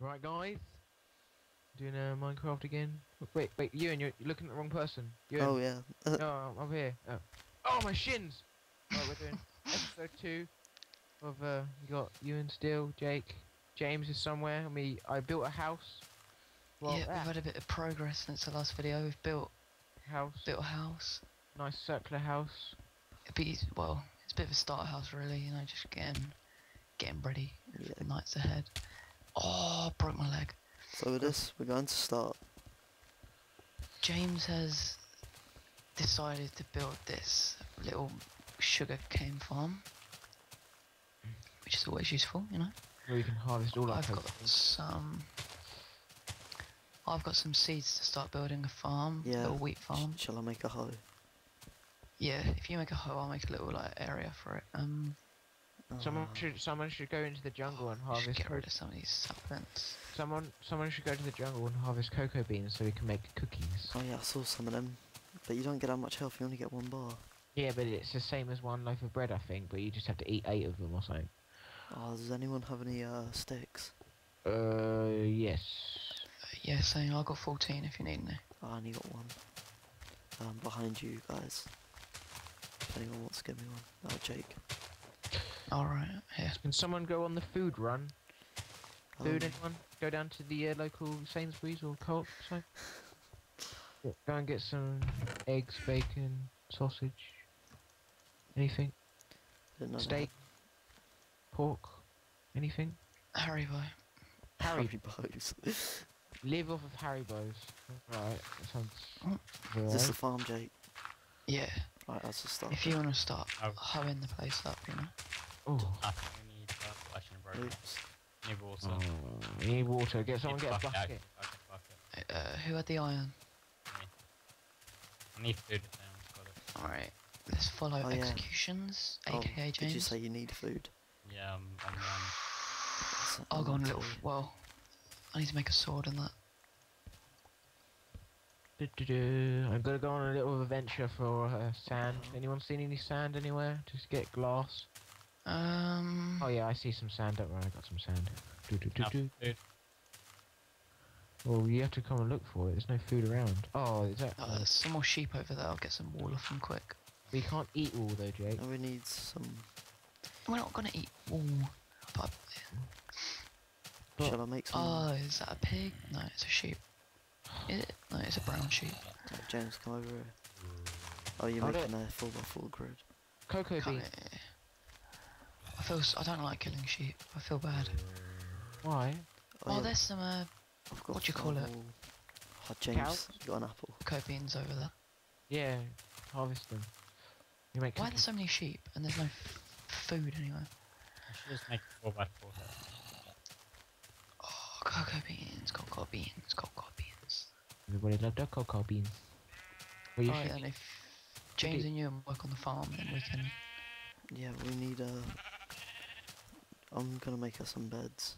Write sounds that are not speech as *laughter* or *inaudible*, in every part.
Right, guys. Doing uh, Minecraft again. Wait, wait, Ewan, you're, you're looking at the wrong person. Ewan. Oh yeah. *laughs* No, I'm up here. Oh, oh my shins! Right, we're doing *laughs* episode two of uh, you got Ewan still, Jake, James is somewhere. I mean, I built a house. Well, yeah, that we've had a bit of progress since the last video. We've built house, built a house. nice circular house. It'd be well, it's a bit of a starter house really, you know, just getting getting ready for Yeah. the nights ahead. Oh, broke my leg. So with this, we're going to start. James has decided to build this little sugar cane farm, which is always useful, you know. Where you can harvest all our I've got cocoa. some. I've got some seeds to start building a farm, Yeah. little wheat Sh- farm. shall I make a hoe? Yeah, if you make a hoe, I'll make a little like area for it. Um, Someone Uh, should someone should go into the jungle and harvest. get rid of some of these supplements. Someone someone should go to the jungle and harvest cocoa beans so we can make cookies. Oh yeah, I saw some of them. But you don't get that much health. You only get one bar. Yeah, but it's the same as one loaf of bread, I think. But you just have to eat eight of them or something. Oh, does anyone have any uh sticks? Uh, yes. Uh, yeah, saying I got 14 if you need any. Oh, I only got one. Um, behind you guys. If anyone wants to give me one. Oh, Jake. Alright. Can someone go on the food run? Food, Um, anyone? Go down to the uh, local Sainsbury's or. So. *laughs* Go and get some eggs, bacon, sausage. Anything? didn't know they Steak, pork, anything? Haribo. had Harry, Haribos. *laughs* live off of Harry Haribo's. Right, that sounds. Is this the farm, Jake? Yeah, Right, that's the start. if you want to start Oh. hoeing the place up, you know. Oh, I think we need uh, flashing and broken. Oops. Need water. oh, we need water. Get someone Need get a bucket, bucket. actually, bucket, bucket. Uh, who had the iron? Me. I need food if anyone's got it. Alright, let's follow Oh, yeah. executions, Oh, aka James. Did you say you need food? Yeah, um, I'm one. So- I'll go on a little. Well, I need to make a sword and that. I'm gonna go on a little adventure for uh, sand. Anyone seen any sand anywhere? Just get glass. Um. Oh yeah, I see some sand. Don't worry, I got some sand. Enough Do-do-do-do. food. Well, you have to come and look for it. There's no food around. Oh, is that? Oh, there's some more sheep over there. I'll get some wool off them quick. we can't eat wool though, Jake. And we need some. We're not gonna eat wool. But But- Shall I make some? oh, is that a pig? No, it's a sheep. Is it? No, it's a brown sheep. James, come over here. Oh, you're Oh, making a full by full grid. Cocoa Can't bean. It? I feel. s- I don't like killing sheep. I feel bad. Why? Oh, yeah, there's some uh, I've got what do you call it? full- Oh, James, Cows? you got an apple. cocoa beans over there. Yeah, harvest them. You make. Why are there so many sheep and there's no f- food anywhere? I should just make a 4x4. Oh, cocoa beans, cocoa beans, cocoa beans. Everybody love their cocoa beans. Well, you Alright, should. then if James and you work on the farm, then we can. Yeah, we need Uh, I'm gonna make us some beds.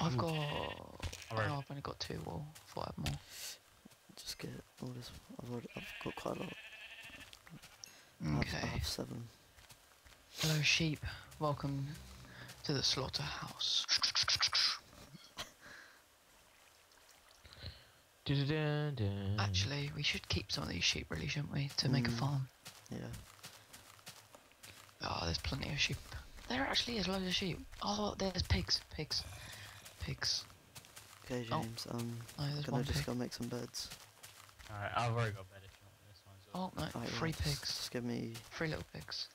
I've Ooh. got. Oh, Alright. I've only got two wool. Thought I had more. Just get all this. I've already. I've got quite a lot. I have, I Okay. have seven. Hello, sheep. Welcome to the slaughterhouse. Actually, we should keep some of these sheep, really, shouldn't we, to make a Mm. farm? Yeah. Oh, there's plenty of sheep. There actually is loads of sheep. Oh, there's pigs, pigs, pigs. Okay, Oh. James. Um, No, there's can I just pig. go make some beds? Alright, I've already got bed if you want this one. as. Oh no, Alright, three yeah, pigs, Just give me three little pigs.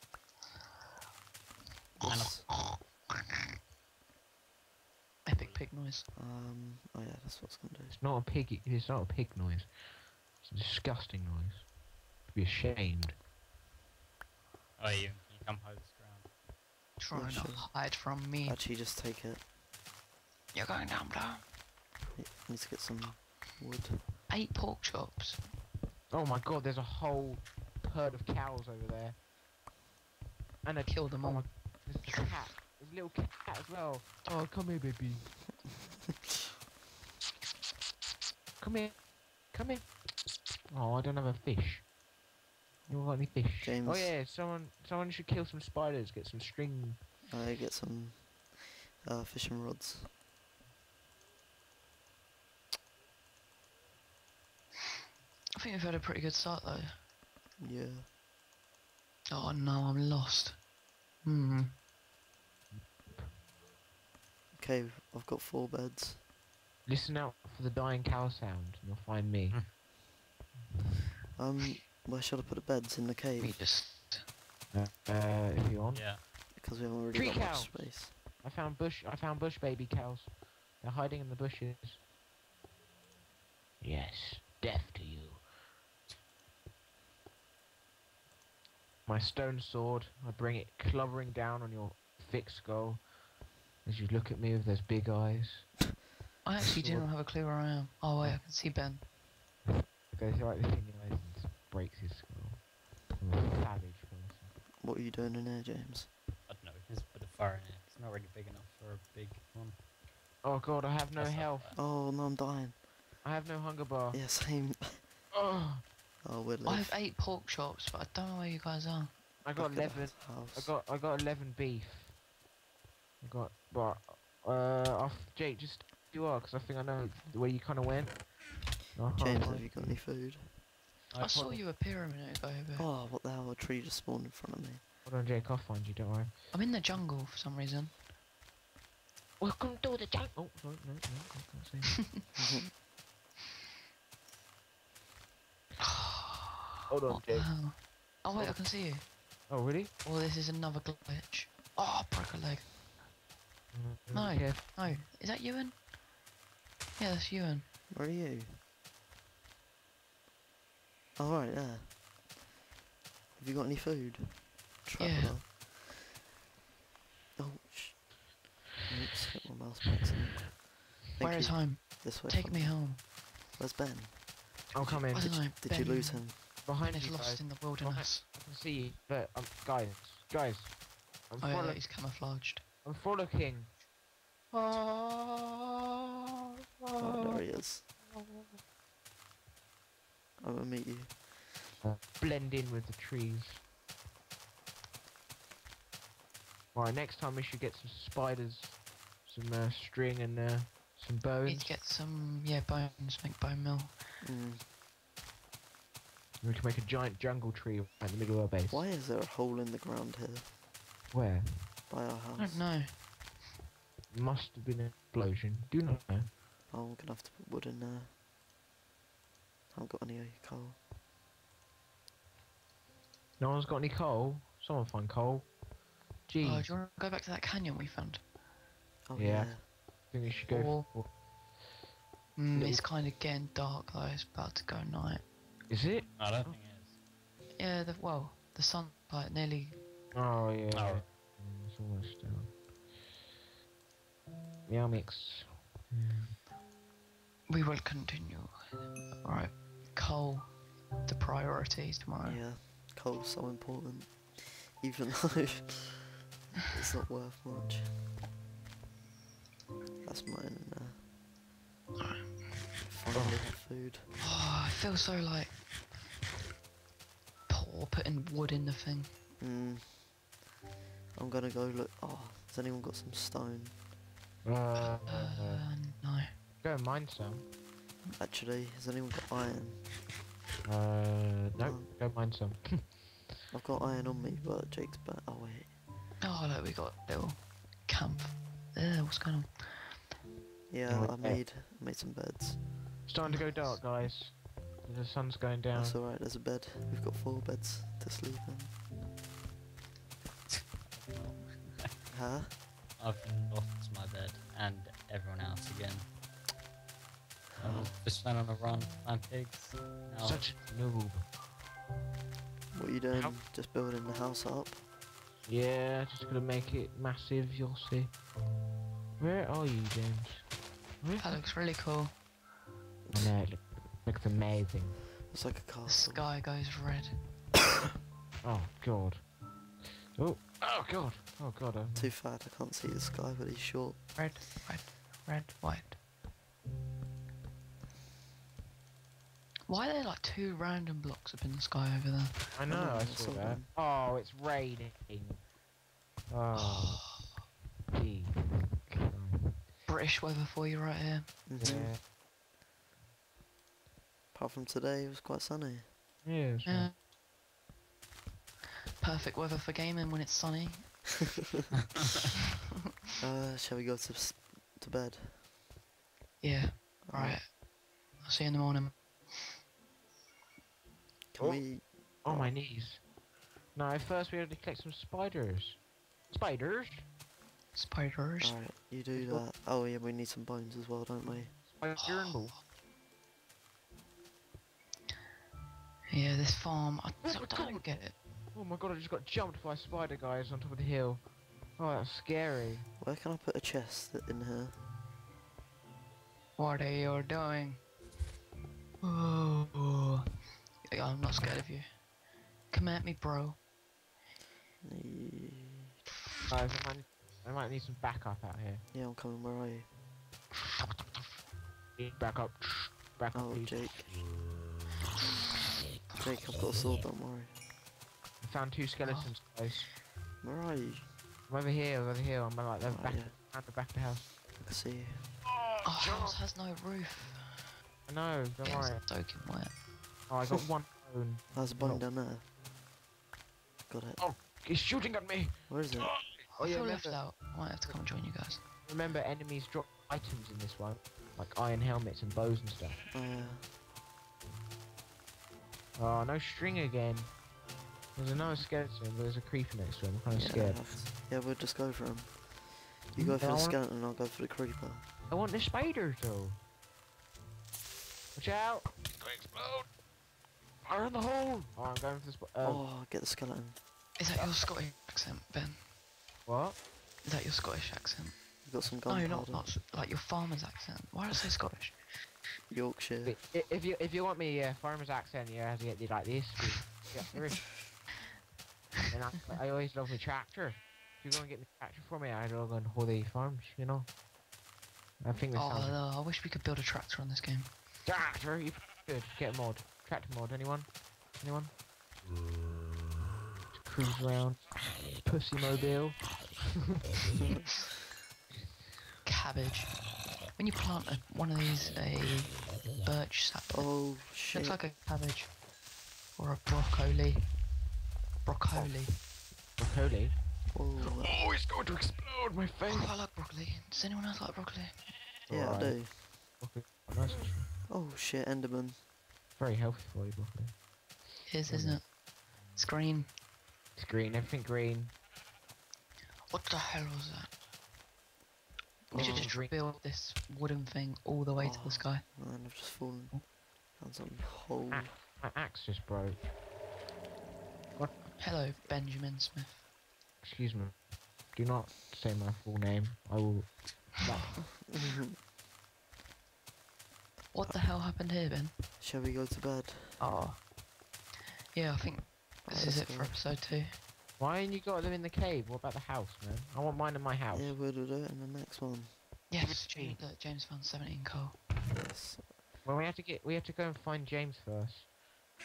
Epic pig noise. Um. Oh yeah, that's what it's gonna do. It's not a pig. It's not a pig noise. It's a disgusting noise. To be ashamed. Oh, you, can you come hoe this ground? Trying to hide from me. Actually, just take it. You're going down, down. I need to get some wood. Eight pork chops. Oh my god, there's a whole herd of cows over there. And I killed them oh all. my- There's a cat. There's a little cat as well. Oh, come here, baby. *laughs* come here. Come here. Oh, I don't have a fish. You want any fish? James. Oh yeah, someone someone should kill some spiders, get some string. I get some uh, fishing rods. I think we've had a pretty good start though. Yeah. Oh no, I'm lost. Hmm. Okay, I've got four beds. Listen out for the dying cow sound, and you'll find me. *laughs* um, where should I put the beds in the Me cave? just. Uh, uh, if you want. Yeah. Because we haven't really Tree got much space. I found bush. I found bush baby cows. They're hiding in the bushes. Yes, death to you. My stone sword. I bring it clobbering down on your thick skull as you look at me with those big eyes. I actually do Sword. not have a clue where I am. Oh wait, I can see Ben. Okay, goes right between the eyes and just breaks his skull. I'm a savage person. What are you doing in there, James? I don't know. We can just put a fire in it. It's not really big enough for a big one. Oh god, I have no That's health. Oh no, I'm dying. I have no hunger bar. Yeah, same. *laughs* Oh, Oh, we're I have eight pork chops, but I don't know where you guys are. I got Back at the eleven. I got I got eleven beef. I got but uh off Jake just you are because I think I know where you kind of went. I can't James, find have you got any food? I, saw you appear a minute ago, but Oh, what the hell? A tree just spawned in front of me. Hold on, Jake. I'll find you. Don't worry. I'm in the jungle for some reason. Welcome to the jungle. Oh, sorry, no, no, I can't say. *laughs* that. *laughs* Hold on, Jake. hell? Oh wait, I can see you. Oh, really? Oh, this is another glitch. Oh, I broke a leg. Mm, No. okay. No, is that Ewan? Yeah, that's Ewan. Where are you? Oh, right there. Have you got any food? Traveller. Oh, sh- Oops, hit my mouse by accident. Thank Where is you. home? This way. Take me home. Where's Ben? I'll come in. I Did, don't you, know. did you lose him? Behind is lost guys. in the wilderness. I can see you, but um, guys, guys, I'm Oh yeah, he's camouflaged. I'm frolicking. Oh, there he is. I'm gonna meet you. blend in with the trees. Right, next time we should get some spiders, some uh, string and uh, some Need bones. to get some, yeah, bones, make bone meal. Mm. We can make a giant jungle tree right in the middle of our base. Why is there a hole in the ground here Where? by our house. I don't know. Must have been an explosion. Do not know. Oh, we're gonna have to put wood in there. Haven't got any coal. No one's got any coal. Someone find coal. Jeez. Oh, do you want to go back to that canyon we found? Oh Yeah. yeah. I think we should go. Or- For... Mm, Little- it's kind of getting dark though. It's about to go night. Is it? I don't think it is. Yeah, the, well, the sun like nearly. Oh yeah. Oh. Mm, It's almost down. Yeah, mix. We will continue. Right, coal, the priorities tomorrow. Yeah. Coal's so important. Even *laughs* though it's not worth much. That's mine in there. Find a food. Oh, I feel so like poor putting wood in the thing. Mm. I'm gonna go look. Oh, has anyone got some stone? Uh, Uh, no. go and mine some. Actually, has anyone got iron? Uh, no, Um, go mine some. *laughs* I've got iron on me, but Jake's back. Oh wait. Oh look, we got little camp. Uh, what's going on? Yeah, Oh, I yeah. made I made some beds. It's Starting to go dark, guys. The sun's going down. That's alright. There's a bed. We've got four beds to sleep in. *laughs* Huh? I've lost my bed and everyone else again. I was just went on a run, plant pigs. Now Such a noob. What are you doing? How- Just building the house up? Yeah, just gonna make it massive. You'll see. Where are you, James? Where? That looks really cool. I know, it looks amazing. It's like a The castle. sky goes red. *coughs* Oh god. Oh, oh god. Oh god. Oh, I'm Too fat. I can't see the sky, but he's short. Red, red, red, white. Why are there like two random blocks up in the sky over there? I know. know, I I saw saw that. them. Oh, it's raining. *sighs* Oh, gee. British weather for you right here. Yeah. Apart from today, it was quite sunny. Yeah. Yeah. right. Perfect weather for gaming when it's sunny. *laughs* *laughs* Uh, shall we go to to bed? Yeah. Alright. Right. I'll see you in the morning. Can Oh. we? On my oh. knees. No, first we have to collect some spiders. Spiders? Spiders. Alright, you do that. Oh yeah, we need some bones as well, don't we? Spider and bull. *sighs* Yeah, this farm. I, Oh I my don't God. get it. Oh my god, I just got jumped by spider guys on top of the hill. Oh, that's scary. Where can I put a chest in here? What are you doing? Oh, yeah, I'm not scared of you. Come at me, bro. Guys, I might, I might need some backup out here. Yeah, I'm coming. Where are you? Back up. Back up, Oh, please. Jake. Jake, I've got a sword. Don't worry. I found two skeletons, ah. guys. Where are you? I'm over here, over here. I'm like, they're Oh, back, yeah, around the back of the house. I can see you. Oh, Our house has no roof. I know, don't It's worry. soaking wet. Oh, I got one bone. There's a bone down there. Got it. Oh. He's shooting at me! Where is it? Oh, I yeah, feel left remember- out. I might have to come and join you guys. Remember, enemies drop items in this one, like iron helmets and bows and stuff. Oh yeah. Oh, no string again. There's another skeleton, but there's a creeper next to him. I'm kind of yeah, scared. yeah, we'll just go for him. You go Mm, for I the wanna- skeleton, I'll go for the creeper. I want the spider, though. Watch out! It's gonna explode! Fire in the hole! Oh, I'm going for the sp- um, oh, get the skeleton. Is that your Scottish accent, Ben? What? Is that your Scottish accent? You've got some No, gunpowder. not, not like your farmer's accent. Why did I say Scottish? Yorkshire. If you if you want me uh, farmer's accent, you have to get it like this. Yeah, there is. and I, I always love my tractor. If you're gonna get the tractor for me, I'd log on Holy Farms, you know. I think this Oh, no, I wish we could build a tractor on this game. tractor. You good? Get a mod. Tractor mod. Anyone? Anyone? Mm. Just cruise around. Pussy mobile. Cabbage. When you plant a, one of these, a birch sap. Oh shit. looks like a cabbage. Or a broccoli. Broccoli. Broccoli. Whoa. Oh, it's going to explode my face. Oh, I like broccoli. Does anyone else like broccoli? Yeah, I do. Broccoli. Oh, nice. Oh shit, Enderman. Very healthy for you, broccoli. It is, isn't it? It's green. It's green. Everything green. What the hell was that? We should Oh, just green. build this wooden thing all the way to Oh. the sky. Man, I've just fallen down some hole. Ah. My axe just broke. What? Hello, Benjamin Smith. Excuse me. Do not say my full name. I will. *laughs* *laughs* *laughs* What the hell happened here, Ben? Shall we go to bed? Oh. Yeah, I think this Oh, is it go. for episode two. Why ain't you got them in the cave? What about the house, man? I want mine in my house. Yeah, we'll do it in the next one. Yes, James, James found 17 coal. Yes. Well, we have to get. We have to go and find James first.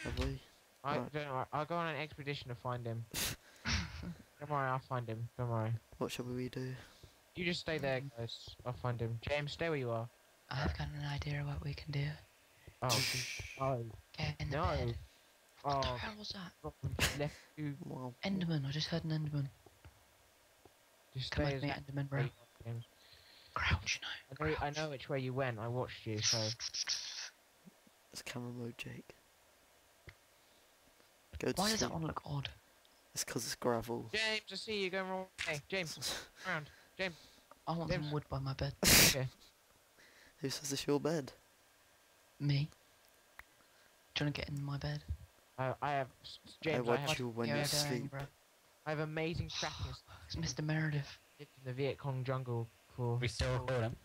Have we? I Right. don't know. I'll go on an expedition to find him. *laughs* don't worry, I'll find him. Don't worry. What shall we do? You just stay there, mm. guys. I'll find him. James, stay where you are. I've got an idea of what we can do. Oh, oh, Get in the no. bed. What the Oh, hell was that? Left you. Enderman, I just heard an Enderman. Just Come stay with me, Enderman, bro. you are, Crouch, no. I know, I know which way you went. I watched you, so. it's camera mode, Jake. Go Why does that one look odd? It's because it's gravel. James, I see you going wrong. Hey, James, *laughs* round. I want James. some wood by my bed. *laughs* Who says it's your bed? Me? Do you want to get in my bed? I, I have s- s- James. I, watch have, you when you sleep. bro. I have amazing *sighs* tracking. s- It's Mr. Meredith. lived in the Viet Cong jungle for. We still recording?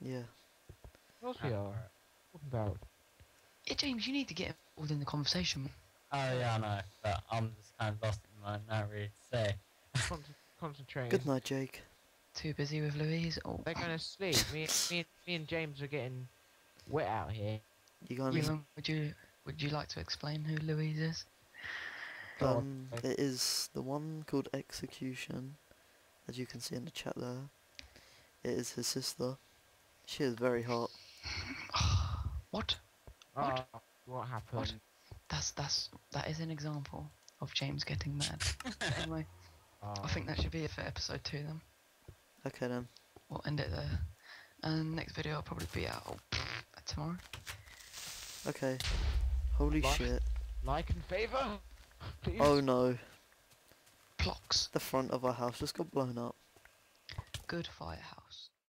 Yeah. Of course we are? Talking about? Yeah, James, you need to get involved in the conversation. Oh yeah, I know, but I'm just kind of lost in my not really to say. Con- concentrating. Good night, Jake. Too busy with Louise. Oh, They're gonna sleep. Me, me, me and James are getting wet out here. You going? Ewan, would you would you like to explain who Louise is? Um, it is the one called Execution, as you can see in the chat there. It is his sister. She is very hot. *sighs* what? Oh, What? what happened. That's that's that is an example of James getting mad. *laughs* anyway, I think that should be it for episode two. Then Okay then. we'll end it there. And next video will probably be out oh, tomorrow. Okay. Holy Like- shit. like and favor. Please. Oh no. Plox. The front of our house just got blown up. Good firehouse.